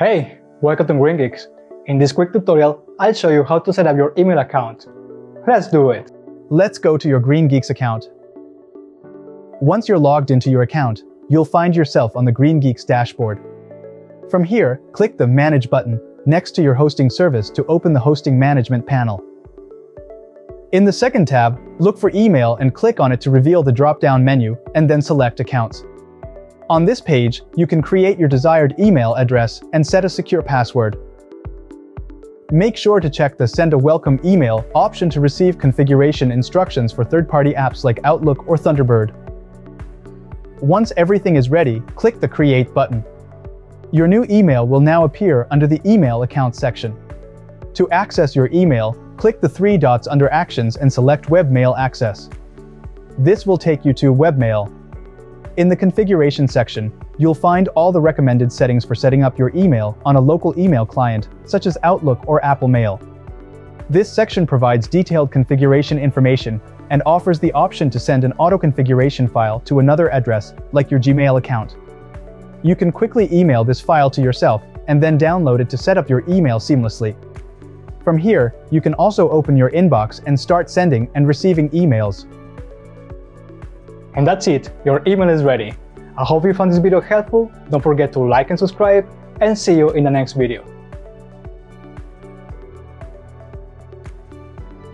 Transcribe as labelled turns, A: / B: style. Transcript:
A: Hey, welcome to GreenGeeks. In this quick tutorial, I'll show you how to set up your email account. Let's do it.
B: Let's go to your GreenGeeks account. Once you're logged into your account, you'll find yourself on the GreenGeeks dashboard. From here, click the Manage button next to your hosting service to open the Hosting Management panel. In the second tab, look for Email and click on it to reveal the drop-down menu, and then select Accounts. On this page, you can create your desired email address and set a secure password. Make sure to check the Send a Welcome Email option to receive configuration instructions for third-party apps like Outlook or Thunderbird. Once everything is ready, click the Create button. Your new email will now appear under the Email Account section. To access your email, click the three dots under Actions and select Webmail Access. This will take you to Webmail. In the Configuration section, you'll find all the recommended settings for setting up your email on a local email client, such as Outlook or Apple Mail. This section provides detailed configuration information and offers the option to send an auto-configuration file to another address, like your Gmail account. You can quickly email this file to yourself and then download it to set up your email seamlessly. From here, you can also open your inbox and start sending and receiving emails.
A: And that's it, your email is ready. I hope you found this video helpful, don't forget to like and subscribe, and see you in the next video.